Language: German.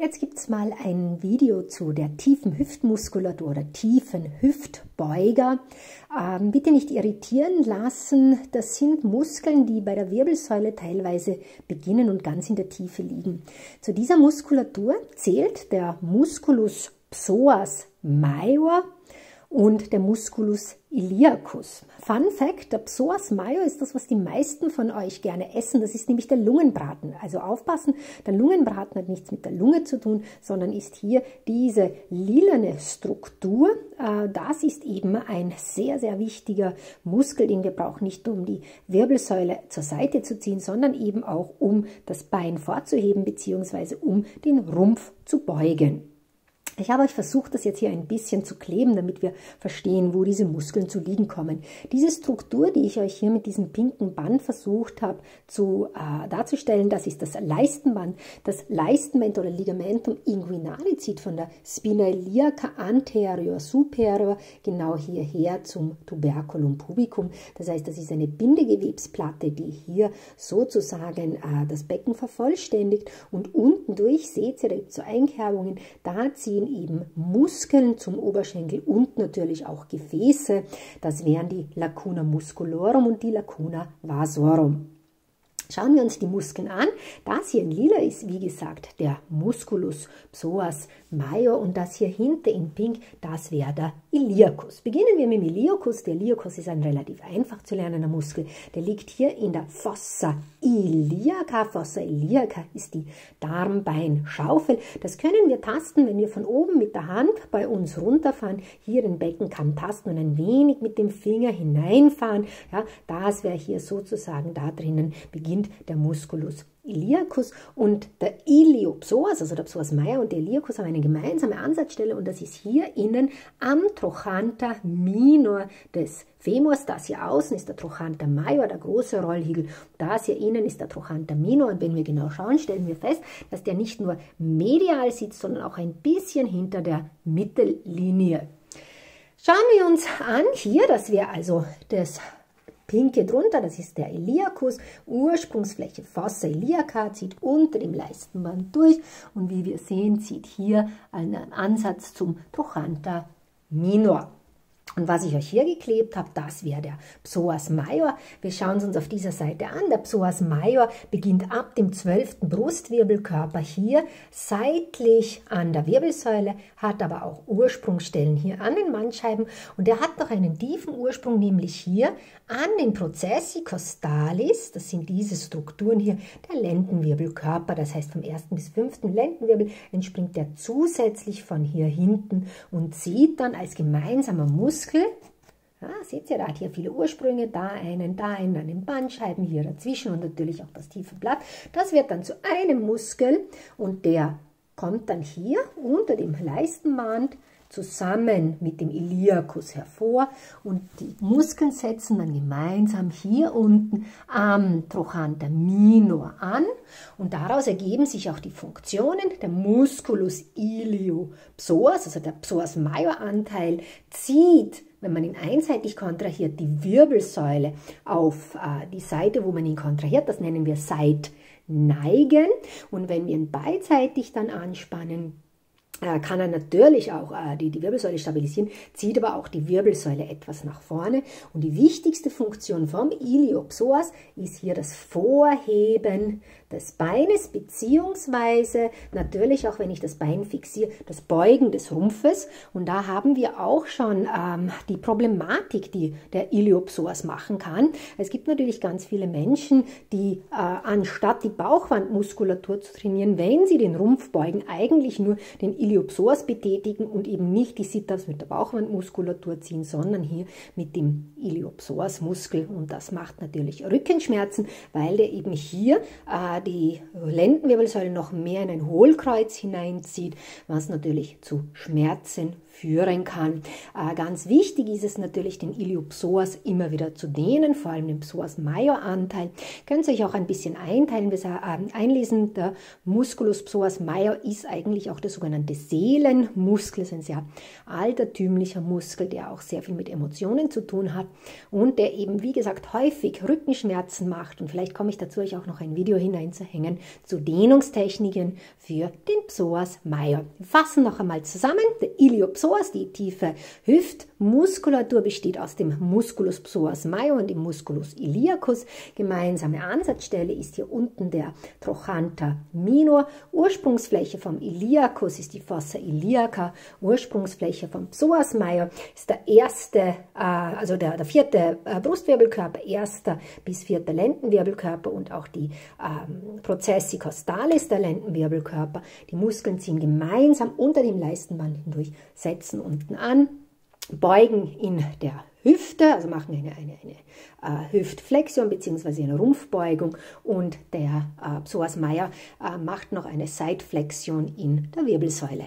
Jetzt gibt es mal ein Video zu der tiefen Hüftmuskulatur oder tiefen Hüftbeuger. Ähm, bitte nicht irritieren lassen. Das sind Muskeln, die bei der Wirbelsäule teilweise beginnen und ganz in der Tiefe liegen. Zu dieser Muskulatur zählt der Musculus psoas major und der Musculus iliacus. Fun Fact, der Psoas major ist das, was die meisten von euch gerne essen. Das ist nämlich der Lungenbraten. Also aufpassen, der Lungenbraten hat nichts mit der Lunge zu tun, sondern ist hier diese lilane Struktur. Äh, das ist eben ein sehr, sehr wichtiger Muskel, den wir brauchen, nicht nur um die Wirbelsäule zur Seite zu ziehen, sondern eben auch um das Bein vorzuheben bzw. um den Rumpf zu beugen. Ich habe euch versucht, das jetzt hier ein bisschen zu kleben, damit wir verstehen, wo diese Muskeln zu liegen kommen. Diese Struktur, die ich euch hier mit diesem pinken Band versucht habe zu, äh, darzustellen, das ist das Leistenband. Das Leistenband oder Ligamentum inguinali zieht von der Spina iliaca anterior superior genau hierher zum Tuberculum pubicum. Das heißt, das ist eine Bindegewebsplatte, die hier sozusagen äh, das Becken vervollständigt und unten durch, seht ihr, da gibt es so Einkerbungen, da ziehen eben Muskeln zum Oberschenkel und natürlich auch Gefäße. Das wären die Lacuna musculorum und die Lacuna vasorum. Schauen wir uns die Muskeln an. Das hier in lila ist, wie gesagt, der Musculus psoas major und das hier hinten in pink, das wäre der Iliacus. Beginnen wir mit dem Iliacus. Der Iliacus ist ein relativ einfach zu lernender Muskel. Der liegt hier in der Fossa iliaca. Fossa iliaca ist die Darmbeinschaufel. Das können wir tasten, wenn wir von oben mit der Hand bei uns runterfahren, hier den Beckenkamm tasten und ein wenig mit dem Finger hineinfahren. Ja, das wäre hier sozusagen da drinnen beginnt beginnt der Musculus iliacus und der Iliopsoas, also der Psoas Meyer und der Iliacus haben eine gemeinsame Ansatzstelle und das ist hier innen am Trochanter minor des Femurs. Das hier außen ist der Trochanter major, der große Rollhügel. Das hier innen ist der Trochanter minor und wenn wir genau schauen, stellen wir fest, dass der nicht nur medial sitzt, sondern auch ein bisschen hinter der Mittellinie. Schauen wir uns an hier, das wäre also das pinke drunter, das ist der Iliacus, Ursprungsfläche Fossa iliaca, zieht unter dem Leistenband durch und wie wir sehen, zieht hier einen Ansatz zum Trochanter minor. Und was ich euch hier geklebt habe, das wäre der Psoas major. Wir schauen es uns auf dieser Seite an. Der Psoas major beginnt ab dem 12. Brustwirbelkörper hier seitlich an der Wirbelsäule, hat aber auch Ursprungsstellen hier an den Bandscheiben und er hat noch einen tiefen Ursprung, nämlich hier an den Processi costalis, das sind diese Strukturen hier, der Lendenwirbelkörper, das heißt vom ersten bis fünften Lendenwirbel entspringt er zusätzlich von hier hinten und zieht dann als gemeinsamer Muskel, ja, seht ihr, da hat hier viele Ursprünge, da einen, da einen, an den Bandscheiben, hier dazwischen und natürlich auch das tiefe Blatt. Das wird dann zu einem Muskel und der kommt dann hier unter dem Leistenband zusammen mit dem Iliacus hervor und die Muskeln setzen dann gemeinsam hier unten am Trochanter minor an und daraus ergeben sich auch die Funktionen. Der Musculus iliopsoas, also der Psoas major Anteil, zieht wenn man ihn einseitig kontrahiert, die Wirbelsäule auf äh, die Seite, wo man ihn kontrahiert, das nennen wir Seitneigen. Und wenn wir ihn beidseitig dann anspannen, kann er natürlich auch äh, die, die Wirbelsäule stabilisieren, zieht aber auch die Wirbelsäule etwas nach vorne. Und die wichtigste Funktion vom Iliopsoas ist hier das Vorheben des Beines, beziehungsweise natürlich auch, wenn ich das Bein fixiere, das Beugen des Rumpfes. Und da haben wir auch schon ähm, die Problematik, die der Iliopsoas machen kann. Es gibt natürlich ganz viele Menschen, die äh, anstatt die Bauchwandmuskulatur zu trainieren, wenn sie den Rumpf beugen, eigentlich nur den Iliopsoas betätigen und eben nicht die Sit-Ups mit der Bauchwandmuskulatur ziehen, sondern hier mit dem Iliopsoas-Muskel. Und das macht natürlich Rückenschmerzen, weil der eben hier äh, die Lendenwirbelsäule noch mehr in ein Hohlkreuz hineinzieht, was natürlich zu Schmerzen führen kann. Äh, ganz wichtig ist es natürlich, den Iliopsoas immer wieder zu dehnen, vor allem den Psoas-Major-Anteil. Könnt ihr euch auch ein bisschen einteilen, äh, einlesen. Der Musculus Psoas Major ist eigentlich auch der sogenannte Seelenmuskel, ist ein sehr altertümlicher Muskel, der auch sehr viel mit Emotionen zu tun hat und der eben, wie gesagt, häufig Rückenschmerzen macht. Und vielleicht komme ich dazu, euch auch noch ein Video hinein einzuhängen zu Dehnungstechniken für den Psoas Major. Wir fassen noch einmal zusammen. Der Iliopsoas, die tiefe Hüftmuskulatur, besteht aus dem Musculus psoas major und dem Musculus iliacus. Gemeinsame Ansatzstelle ist hier unten der Trochanter minor. Ursprungsfläche vom Iliacus ist die Fossa iliaca. Ursprungsfläche vom Psoas major ist der erste, äh, also der, der vierte äh, Brustwirbelkörper, erster bis vierter Lendenwirbelkörper und auch die ähm, Prozessi costalis der Lendenwirbelkörper. Die Muskeln ziehen gemeinsam unter dem Leistenband hindurch, setzen unten an, beugen in der Hüfte, also machen eine, eine, eine äh, Hüftflexion bzw. eine Rumpfbeugung und der äh, Psoas Meyer äh, macht noch eine Seitflexion in der Wirbelsäule.